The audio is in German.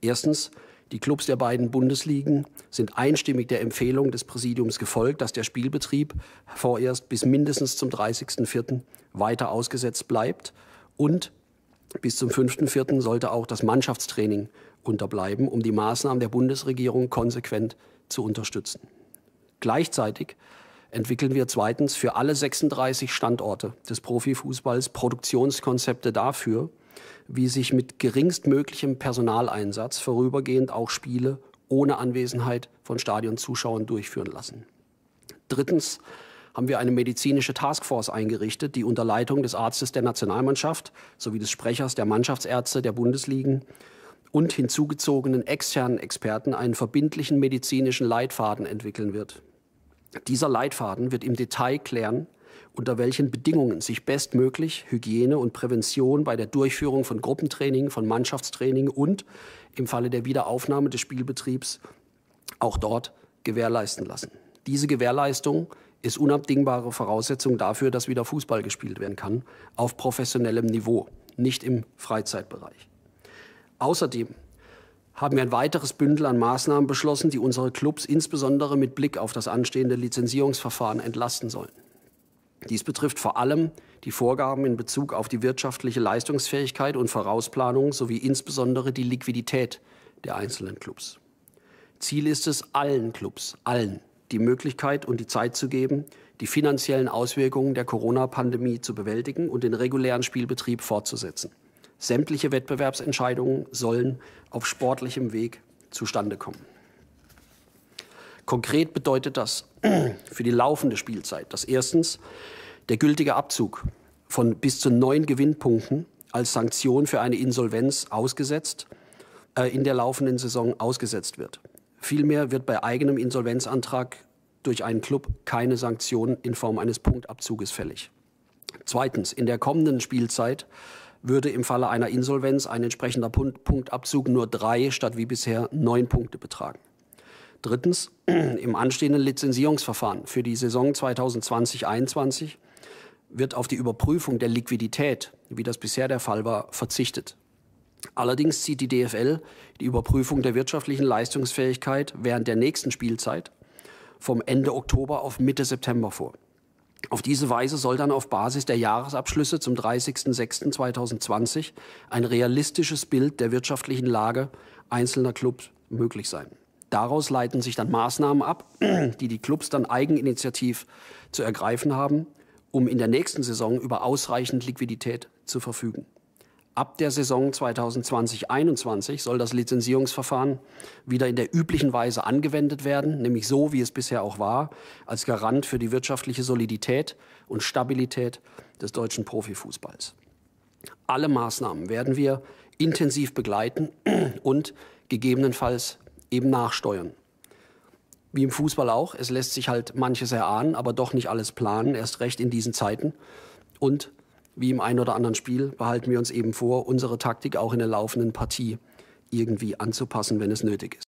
Erstens, die Clubs der beiden Bundesligen sind einstimmig der Empfehlung des Präsidiums gefolgt, dass der Spielbetrieb vorerst bis mindestens zum 30.04. weiter ausgesetzt bleibt und bis zum 5.04. sollte auch das Mannschaftstraining unterbleiben, um die Maßnahmen der Bundesregierung konsequent zu unterstützen. Gleichzeitig entwickeln wir zweitens für alle 36 Standorte des Profifußballs Produktionskonzepte dafür, wie sich mit geringstmöglichem Personaleinsatz vorübergehend auch Spiele ohne Anwesenheit von Stadionzuschauern durchführen lassen. Drittens haben wir eine medizinische Taskforce eingerichtet, die unter Leitung des Arztes der Nationalmannschaft sowie des Sprechers der Mannschaftsärzte der Bundesligen und hinzugezogenen externen Experten einen verbindlichen medizinischen Leitfaden entwickeln wird. Dieser Leitfaden wird im Detail klären, unter welchen Bedingungen sich bestmöglich Hygiene und Prävention bei der Durchführung von Gruppentraining, von Mannschaftstraining und im Falle der Wiederaufnahme des Spielbetriebs auch dort gewährleisten lassen. Diese Gewährleistung ist unabdingbare Voraussetzung dafür, dass wieder Fußball gespielt werden kann, auf professionellem Niveau, nicht im Freizeitbereich. Außerdem haben wir ein weiteres Bündel an Maßnahmen beschlossen, die unsere Clubs insbesondere mit Blick auf das anstehende Lizenzierungsverfahren entlasten sollen. Dies betrifft vor allem die Vorgaben in Bezug auf die wirtschaftliche Leistungsfähigkeit und Vorausplanung sowie insbesondere die Liquidität der einzelnen Clubs. Ziel ist es, allen Clubs, allen, die Möglichkeit und die Zeit zu geben, die finanziellen Auswirkungen der Corona-Pandemie zu bewältigen und den regulären Spielbetrieb fortzusetzen. Sämtliche Wettbewerbsentscheidungen sollen auf sportlichem Weg zustande kommen. Konkret bedeutet das für die laufende Spielzeit, dass erstens der gültige Abzug von bis zu neun Gewinnpunkten als Sanktion für eine Insolvenz ausgesetzt, äh, in der laufenden Saison ausgesetzt wird. Vielmehr wird bei eigenem Insolvenzantrag durch einen Club keine Sanktion in Form eines Punktabzuges fällig. Zweitens, in der kommenden Spielzeit würde im Falle einer Insolvenz ein entsprechender Punktabzug nur drei statt wie bisher neun Punkte betragen. Drittens, im anstehenden Lizenzierungsverfahren für die Saison 2020-21 wird auf die Überprüfung der Liquidität, wie das bisher der Fall war, verzichtet. Allerdings zieht die DFL die Überprüfung der wirtschaftlichen Leistungsfähigkeit während der nächsten Spielzeit vom Ende Oktober auf Mitte September vor. Auf diese Weise soll dann auf Basis der Jahresabschlüsse zum 30.06.2020 ein realistisches Bild der wirtschaftlichen Lage einzelner Clubs möglich sein. Daraus leiten sich dann Maßnahmen ab, die die Clubs dann eigeninitiativ zu ergreifen haben, um in der nächsten Saison über ausreichend Liquidität zu verfügen. Ab der Saison 2020-21 soll das Lizenzierungsverfahren wieder in der üblichen Weise angewendet werden, nämlich so, wie es bisher auch war, als Garant für die wirtschaftliche Solidität und Stabilität des deutschen Profifußballs. Alle Maßnahmen werden wir intensiv begleiten und gegebenenfalls eben nachsteuern. Wie im Fußball auch, es lässt sich halt manches erahnen, aber doch nicht alles planen, erst recht in diesen Zeiten. Und wie im einen oder anderen Spiel behalten wir uns eben vor, unsere Taktik auch in der laufenden Partie irgendwie anzupassen, wenn es nötig ist.